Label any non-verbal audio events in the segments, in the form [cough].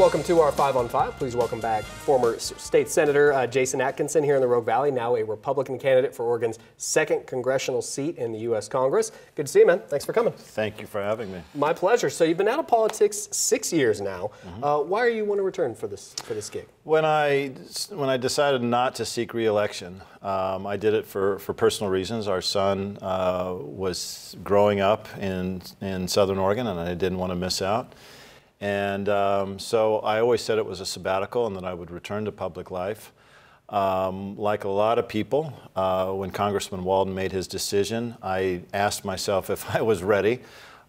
Welcome to our Five on Five. Please welcome back former State Senator uh, Jason Atkinson here in the Rogue Valley, now a Republican candidate for Oregon's second congressional seat in the U.S. Congress. Good to see you, man. Thanks for coming. Thank you for having me. My pleasure. So you've been out of politics six years now. Mm-hmm. Uh, why are you want to return for this for this gig? When I when I decided not to seek reelection, um, I did it for, for personal reasons. Our son uh, was growing up in in Southern Oregon, and I didn't want to miss out. And um, so I always said it was a sabbatical and that I would return to public life. Um, like a lot of people, uh, when Congressman Walden made his decision, I asked myself if [laughs] I was ready.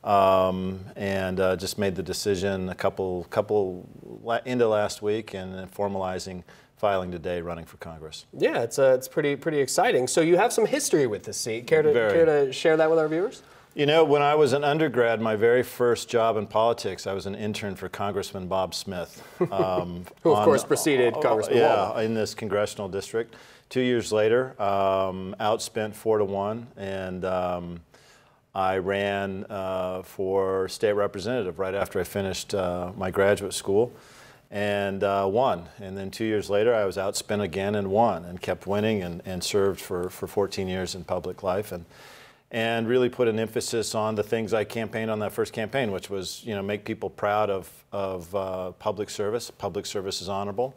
Um, and uh, just made the decision a couple couple into last week and formalizing filing today running for Congress. Yeah, it's uh, it's pretty pretty exciting. So you have some history with this seat. Care to care to share that with our viewers? You know, when I was an undergrad, my very first job in politics, I was an intern for Congressman Bob Smith. [laughs] Um, Who, of on, course, preceded uh, Congressman Yeah, Walden. in this congressional district. Two years later, um, outspent four to one, and um, I ran uh, for state representative right after I finished uh, my graduate school and uh, won. And then two years later, I was outspent again and won and kept winning and, and served for, for 14 years in public life. And and really put an emphasis on the things I campaigned on that first campaign, which was you know make people proud of of uh, public service. Public service is honorable,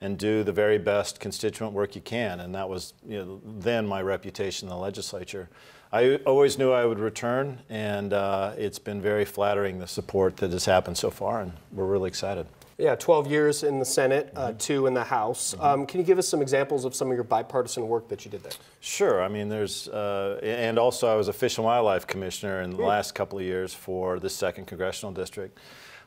and do the very best constituent work you can. And that was you know, then my reputation in the legislature. I always knew I would return, and uh, it's been very flattering the support that has happened so far, and we're really excited. Yeah, 12 years in the Senate, uh, mm-hmm. two in the House. Mm-hmm. Um, can you give us some examples of some of your bipartisan work that you did there? Sure. I mean, there's, uh, and also I was a Fish and Wildlife Commissioner in the mm. last couple of years for the second congressional district.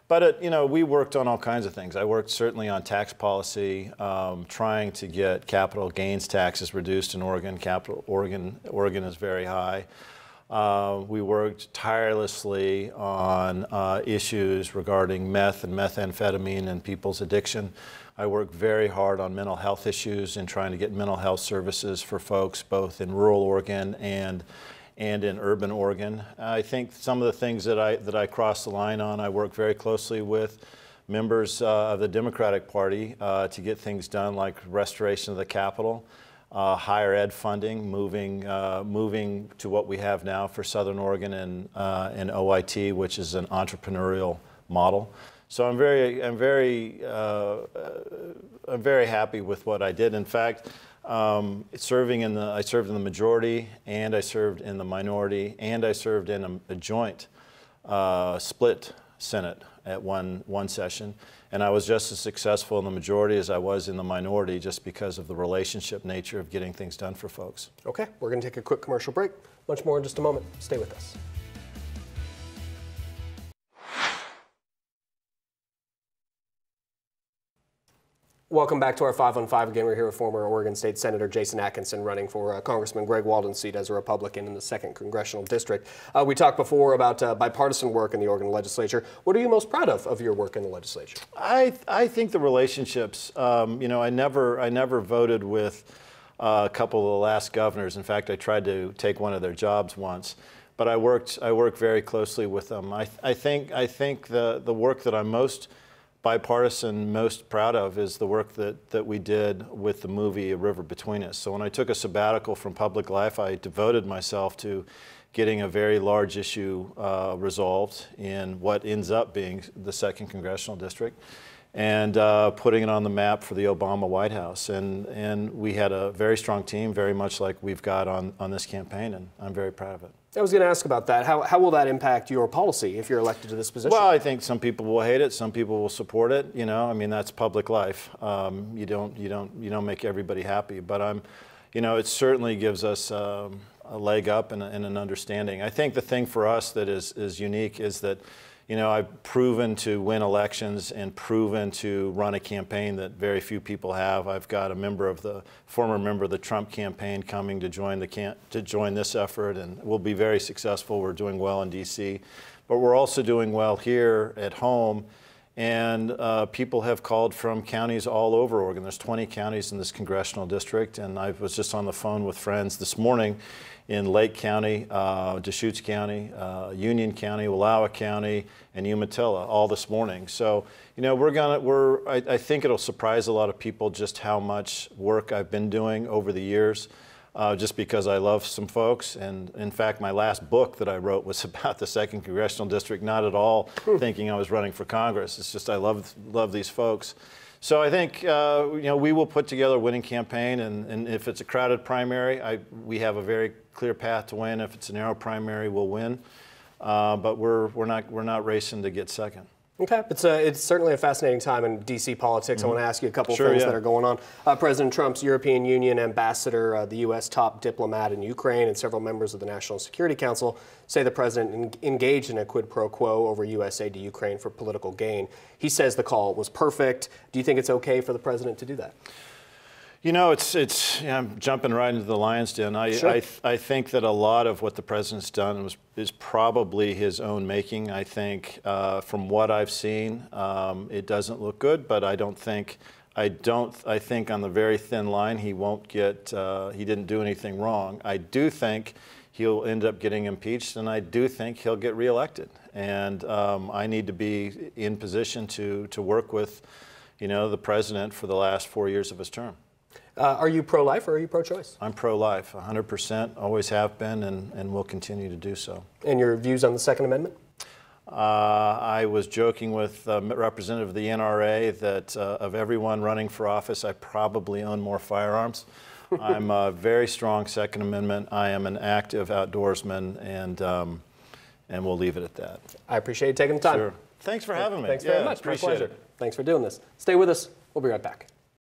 But it, you know, we worked on all kinds of things. I worked certainly on tax policy, um, trying to get capital gains taxes reduced in Oregon. Capital Oregon, Oregon is very high. Uh, we worked tirelessly on uh, issues regarding meth and methamphetamine and people's addiction. I worked very hard on mental health issues and trying to get mental health services for folks both in rural Oregon and and in urban Oregon. I think some of the things that I that I crossed the line on, I worked very closely with members uh, of the Democratic Party uh, to get things done like restoration of the Capitol uh, higher ed funding, moving, uh, moving to what we have now for Southern Oregon and, uh, and OIT, which is an entrepreneurial model. So I'm very, I'm very, uh, I'm very happy with what I did. In fact, um, serving in the, I served in the majority, and I served in the minority, and I served in a, a joint uh, split Senate at one, one session. And I was just as successful in the majority as I was in the minority just because of the relationship nature of getting things done for folks. Okay, we're going to take a quick commercial break. Much more in just a moment. Stay with us. Welcome back to our 5 on 5 again. We're here with former Oregon State Senator Jason Atkinson running for uh, Congressman Greg Walden's seat as a Republican in the 2nd Congressional District. Uh, we talked before about uh, bipartisan work in the Oregon legislature. What are you most proud of of your work in the legislature? I, I think the relationships. Um, you know, I never, I never voted with uh, a couple of the last governors. In fact, I tried to take one of their jobs once. But I worked, I worked very closely with them. I, I, think, I think the, the work that I'm most bipartisan most proud of is the work that, that we did with the movie A River Between Us. So when I took a sabbatical from public life, I devoted myself to getting a very large issue uh, resolved in what ends up being the second congressional district and uh, putting it on the map for the Obama White House. And, and we had a very strong team, very much like we've got on, on this campaign, and I'm very proud of it. I was going to ask about that. How, how will that impact your policy if you're elected to this position? Well, I think some people will hate it, some people will support it. You know, I mean that's public life. Um, you don't you don't you don't make everybody happy, but I'm, you know, it certainly gives us um, a leg up and, and an understanding. I think the thing for us that is is unique is that you know, I've proven to win elections and proven to run a campaign that very few people have. I've got a member of the former member of the Trump campaign coming to join the can to join this effort, and we'll be very successful. We're doing well in D.C., but we're also doing well here at home. And uh, people have called from counties all over Oregon. There's 20 counties in this congressional district, and I was just on the phone with friends this morning in Lake County, uh, Deschutes County, uh, Union County, Wallowa County, and Umatilla all this morning. So, you know, we're gonna, we're, I, I think it'll surprise a lot of people just how much work I've been doing over the years uh, just because I love some folks. And in fact, my last book that I wrote was [laughs] about the second congressional district. Not at all thinking I was running for Congress. It's just I love love these folks. So I think uh, you know we will put together a winning campaign, and, and if it's a crowded primary, I, we have a very clear path to win. If it's a narrow primary, we'll win. Uh, but we're we're not we're not racing to get second. Okay, it's, a, it's certainly a fascinating time in D.C. politics. I want to ask you a couple Sure, of things yeah. that are going on. Uh, President Trump's European Union ambassador, uh, the U.S. top diplomat in Ukraine, and several members of the National Security Council say the president en- engaged in a quid pro quo over U.S. aid to Ukraine for political gain. He says the call was perfect. Do you think it's okay for the president to do that? You know, it's it's. Yeah, I'm jumping right into the lion's den. I Sure. I, I think that a lot of what the president's done was is probably his own making. I think uh, from what I've seen, um, it doesn't look good. But I don't think I don't. I think on the very thin line, he won't get. Uh, he didn't do anything wrong. I do think he'll end up getting impeached, and I do think he'll get reelected. And um, I need to be in position to to work with, you know, the president for the last four years of his term. Uh, are you pro life or are you pro choice? I'm pro-life, 100%, always have been, and, and will continue to do so. And your views on the Second Amendment? Uh, I was joking with a representative of the NRA that uh, of everyone running for office, I probably own more firearms. [laughs] I'm a very strong Second Amendment. I am an active outdoorsman, and um, and we'll leave it at that. I appreciate you taking the time. Sure. Thanks for having me. Thanks Yeah, very much. My pleasure. it. Thanks for doing this. Stay with us. We'll be right back.